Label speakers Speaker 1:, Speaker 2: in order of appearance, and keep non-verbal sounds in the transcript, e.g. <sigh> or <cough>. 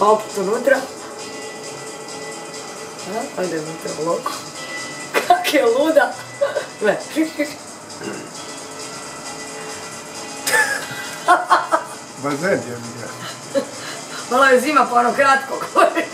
Speaker 1: Opet unutra. A, ajde unutra, loko. <laughs> Kak je luda! Ne. <laughs>
Speaker 2: Bazen je mi ga.
Speaker 1: Malo je zima, pa ono kratko. <laughs>